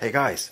Hey guys,